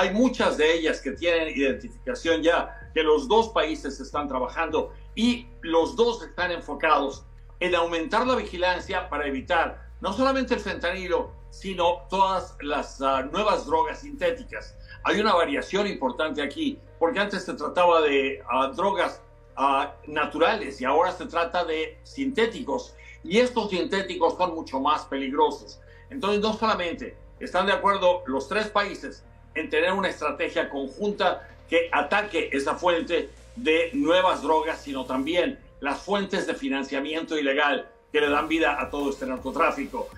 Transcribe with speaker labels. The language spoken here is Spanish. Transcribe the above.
Speaker 1: hay muchas de ellas que tienen identificación ya, que los dos países están trabajando y los dos están enfocados en aumentar la vigilancia para evitar no solamente el fentanilo, sino todas las ah, nuevas drogas sintéticas. Hay una variación importante aquí, porque antes se trataba de ah, drogas ah, naturales y ahora se trata de sintéticos. Y estos sintéticos son mucho más peligrosos. Entonces, no solamente están de acuerdo los tres países en tener una estrategia conjunta que ataque esa fuente de nuevas drogas, sino también las fuentes de financiamiento ilegal que le dan vida a todo este narcotráfico.